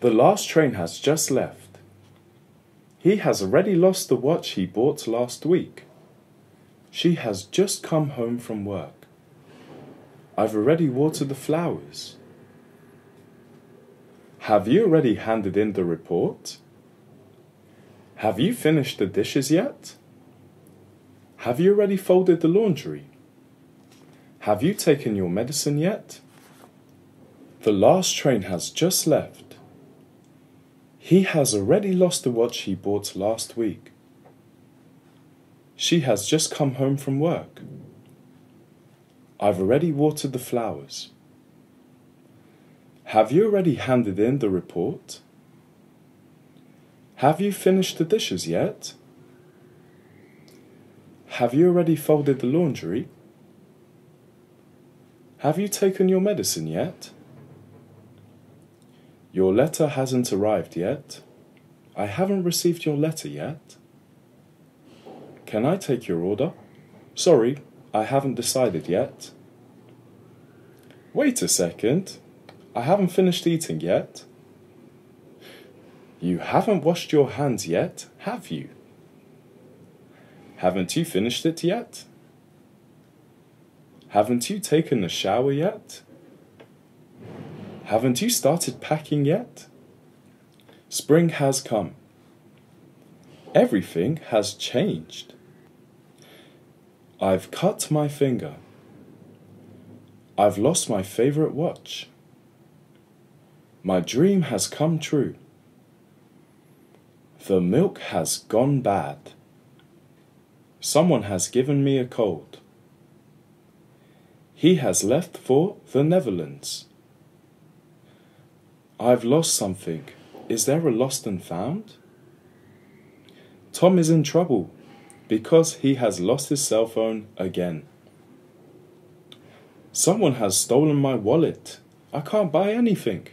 The last train has just left. He has already lost the watch he bought last week. She has just come home from work. I've already watered the flowers. Have you already handed in the report? Have you finished the dishes yet? Have you already folded the laundry? Have you taken your medicine yet? The last train has just left. He has already lost the watch he bought last week. She has just come home from work. I've already watered the flowers. Have you already handed in the report? Have you finished the dishes yet? Have you already folded the laundry? Have you taken your medicine yet? Your letter hasn't arrived yet. I haven't received your letter yet. Can I take your order? Sorry, I haven't decided yet. Wait a second. I haven't finished eating yet. You haven't washed your hands yet, have you? Haven't you finished it yet? Haven't you taken a shower yet? Haven't you started packing yet? Spring has come. Everything has changed. I've cut my finger. I've lost my favorite watch. My dream has come true. The milk has gone bad. Someone has given me a cold. He has left for the Netherlands. I've lost something. Is there a lost and found? Tom is in trouble because he has lost his cell phone again. Someone has stolen my wallet. I can't buy anything.